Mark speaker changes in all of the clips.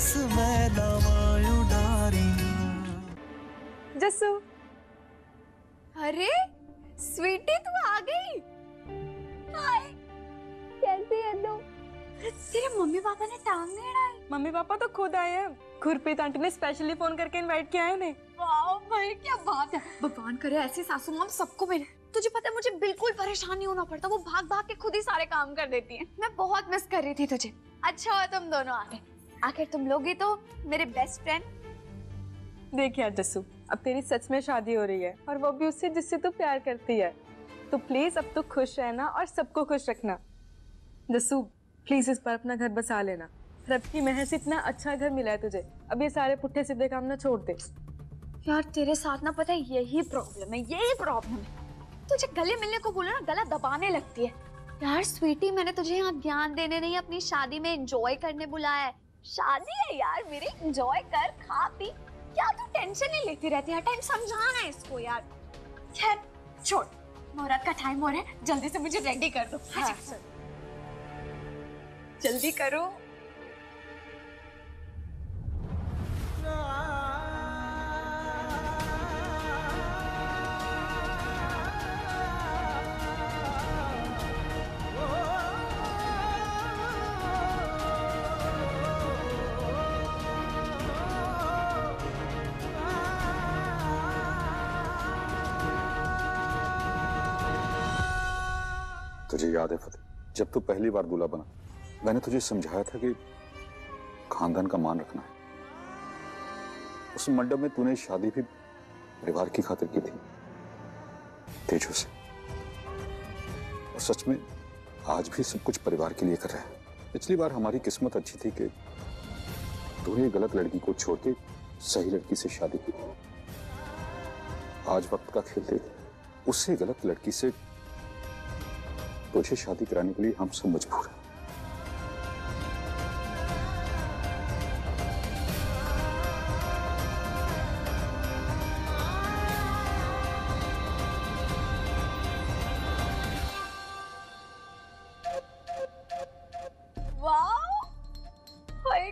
Speaker 1: मैं डारी
Speaker 2: जस्सू। अरे स्वीटी तू आ गई। हाय कैसी है तू? तेरे मम्मी पापा ने टांग नहीं अड़ाई
Speaker 3: मम्मी पापा तो खुद आए हैं। गुरप्रीत आंटी ने स्पेशली फ़ोन करके इनवाइट किया है उन्हें।
Speaker 2: वाह भाई क्या बात है। भगवान करे ऐसी सासू माम सबको मिले। तुझे पता है मुझे बिल्कुल परेशान नहीं होना पड़ता। वो भाग भाग के खुद ही सारे काम कर देती है। मैं बहुत मिस कर रही थी तुझे। अच्छा हुआ तुम दोनों आ गए। आखिर तुम लोग ही तो मेरे बेस्ट फ्रेंड
Speaker 3: देखिए यार जस्सू अब तेरी सच में शादी हो रही है और वो भी उससे जिससे तू प्यार करती है। तो प्लीज़ अब तो खुश रहना और सबको खुश रखना। जस्सू प्लीज़ इस बार अपना घर बसा लेना। रब की महज से इतना अच्छा घर मिला है तुझे अब ये सारे पुट्ठे सीधे काम ना छोड़ दे।
Speaker 2: यार तेरे साथ ना पता है यही प्रॉब्लम है यही प्रॉब्लम है। तुझे गले मिलने को बोला ना गला दबाने लगती है। यार स्वीटी मैंने तुझे यहाँ ज्ञान देने नहीं अपनी शादी में एंजॉय करने बुलाया है। शादी है यार मेरी। एंजॉय कर खा पी। क्या तू टेंशन ही लेती रहती है टाइम समझाना है इसको यार। खैर छोड़। मुहूर्त का टाइम हो रहा है। जल्दी से मुझे रेडी कर दो। हाँ, जल्दी करो।
Speaker 4: तुझे याद है, फतेह। जब तू पहली बार दूल्हा बना, मैंने तुझे समझाया था कि खानदान का मान रखना है। उस मंडप में तूने शादी भी परिवार की खातिर की थी, तेजो से। और सच में, आज भी सब कुछ परिवार के लिए कर रहा है। पिछली बार हमारी किस्मत अच्छी थी कि तूने गलत लड़की को छोड़ के सही लड़की से शादी की। आज वक्त का खेल देख उससे गलत लड़की से तुझे शादी कराने के लिए हम सब मजबूर हैं।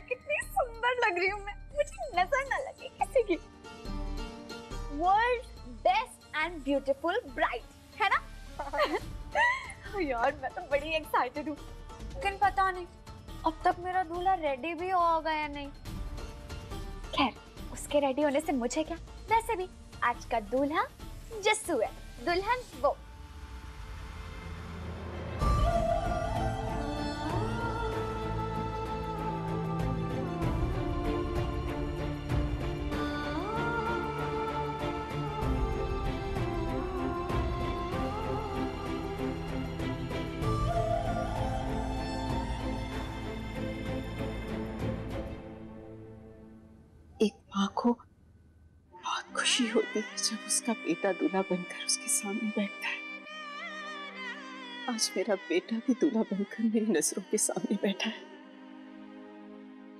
Speaker 2: कितनी सुंदर लग रही हूँ मैं। मुझे नज़र ना लगे किसी की। World best and beautiful bride ना यार, मैं तो बड़ी एक्साइटेड हूँ। लेकिन पता नहीं, अब तक मेरा दूल्हा रेडी भी होगा या नहीं? खैर, उसके रेडी होने से मुझे क्या? वैसे भी आज का दूल्हा जस्सू है। दुल्हन वो।
Speaker 5: एक माँ को बहुत खुशी होती है जब उसका बेटा दूल्हा बनकर उसके सामने बैठता है। आज मेरा बेटा भी दूल्हा बनकर मेरी नज़रों के सामने बैठा है।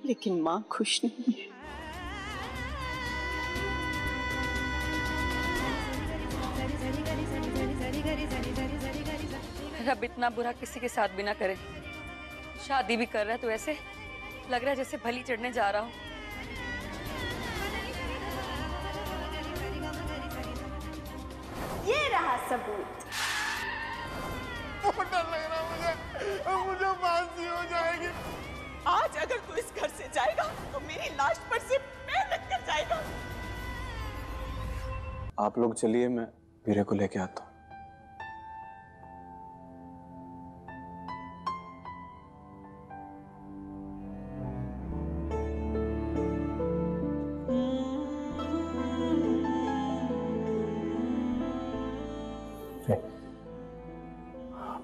Speaker 5: लेकिन माँ खुश नहीं है।
Speaker 6: रब इतना बुरा किसी के साथ भी ना करे। शादी भी कर रहा है तो ऐसे लग रहा है जैसे भली चढ़ने जा रहा हूँ।
Speaker 2: रहा सबूत।
Speaker 1: मुझे। फांसी हो जाएगी।
Speaker 5: आज अगर तू इस घर से जाएगा तो मेरी लाश पर से पैर रख कर जाएगा।
Speaker 7: आप लोग चलिए मैं वीरे को लेके आता हूँ।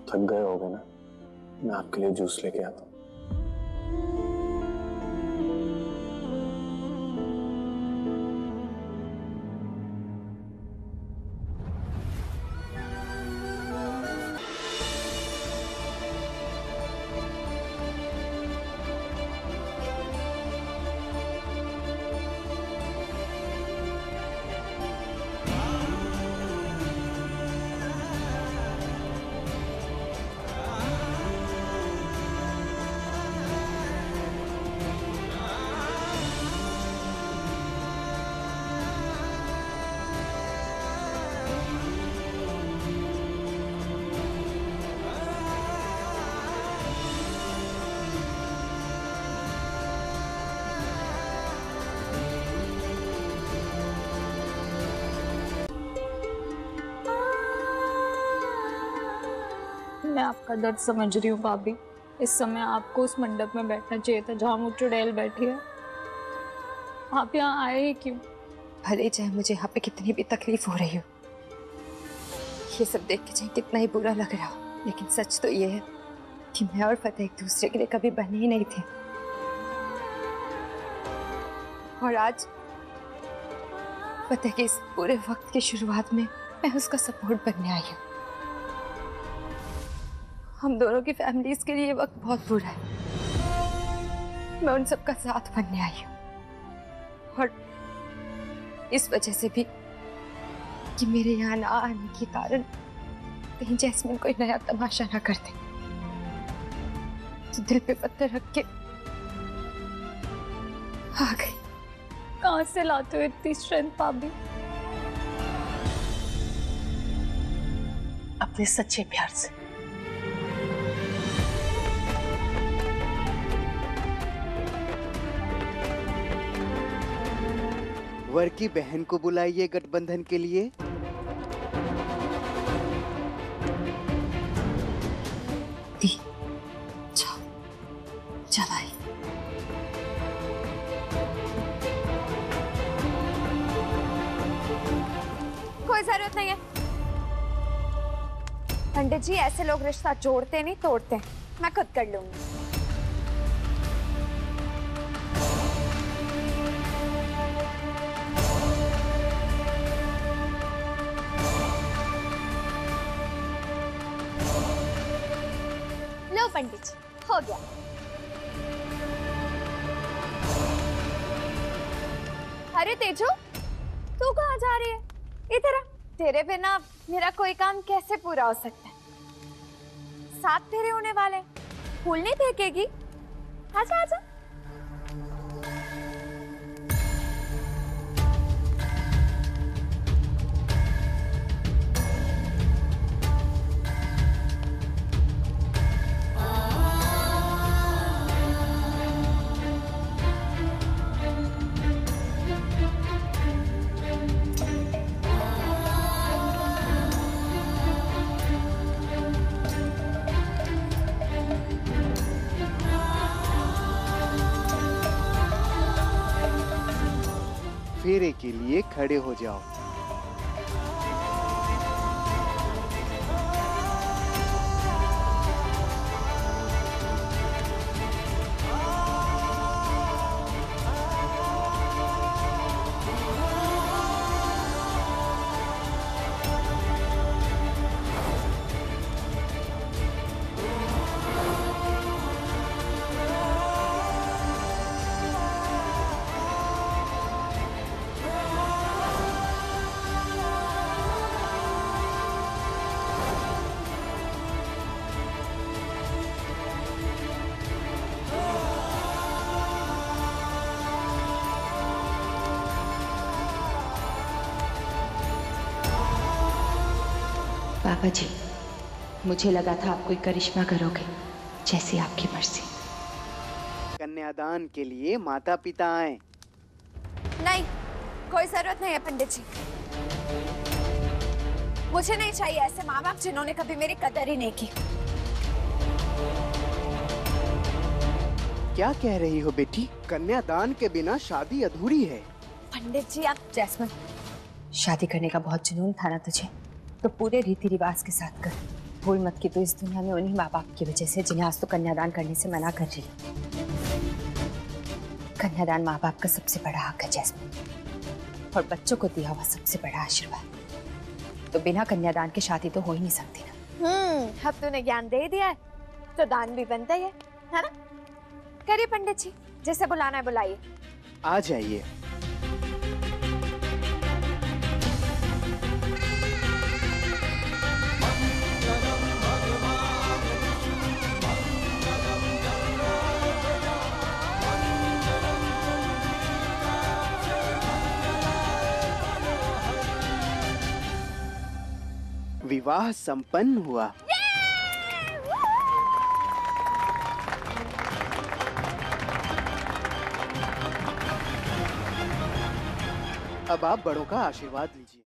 Speaker 7: थक गए होगे ना मैं आपके लिए जूस लेके आता हूँ।
Speaker 8: मैं आपका दर्द समझ रही हूँ, भाभी। इस समय आपको उस मंडप में बैठना चाहिए था, जहाँ वो चुड़ैल बैठी है। आप यहाँ आए ही क्यों?
Speaker 9: भले चाहे मुझे यहाँ पे कितनी भी तकलीफ़ हो रही हो। ये सब देख के चाहे कितना ही बुरा लग रहा हो, लेकिन सच तो ये है कि मैं और फतेह एक दूसरे के लिए कभी बने ही नहीं थे। और आज फतेह के इस पूरे वक्त की शुरुआत में मैं उसका सपोर्ट बनने आई हूँ। हम दोनों की फैमिलीज़ के लिए वक्त बहुत बुरा है। मैं उन सबका साथ बनने आई हूँ। और इस वजह से भी कि मेरे यहाँ ना आने के कारण कहीं जैस्मिन कोई नया तमाशा ना कर दे। तो दिल पे पत्थर रख के आ गई।
Speaker 8: कहाँ से लाते हो इतनी स्ट्रेंथ भाभी
Speaker 5: अपने सच्चे प्यार से।
Speaker 10: वर की बहन को बुलाइए गठबंधन के लिए।
Speaker 2: कोई ज़रूरत नहीं है। पंडित जी ऐसे लोग रिश्ता जोड़ते नहीं तोड़ते। मैं खुद कर लूँगी। लो पंडित जी हो गया अरे तेजू, तू कहाँ जा रही है? इधर तेरे बिना मेरा कोई काम कैसे पूरा हो सकता है? सात तेरे होने वाले फूल नहीं फेंकेगी? आजा आजा।
Speaker 10: फेरे के लिए खड़े हो जाओ।
Speaker 9: बाबा जी मुझे लगा था आप कोई करिश्मा करोगे जैसी आपकी मर्ज़ी।
Speaker 10: कन्यादान के लिए माता पिता आए।
Speaker 2: नहीं कोई ज़रूरत नहीं है पंडित जी। मुझे नहीं चाहिए ऐसे माँ बाप जिन्होंने कभी मेरी कदर ही नहीं की।
Speaker 10: क्या कह रही हो बेटी? कन्यादान के बिना शादी अधूरी है।
Speaker 2: पंडित जी आप
Speaker 9: जैस्मिन शादी करने का बहुत जुनून था ना तुझे? तो पूरे रीति रिवाज के साथ कर। भूल मत कि तू इस दुनिया में उन्हीं माँ बाप की वजह से जिन्हें आज तो कन्यादान करने से मना कर रही है। कन्यादान माँ बाप का सबसे बड़ा हक है जैस्मिन। और बच्चों को दिया हुआ सबसे बड़ा आशीर्वाद। तो बिना कन्यादान के शादी तो हो ही नहीं सकती ना।
Speaker 2: हम्म अब तूने ज्ञान दे दिया है तो दान भी बनता ही है है ना? करिए पंडित जी जैसे बुलाना है बुलाइए।
Speaker 10: आ जाइए। विवाह संपन्न हुआ। अब आप बड़ों का आशीर्वाद लीजिए।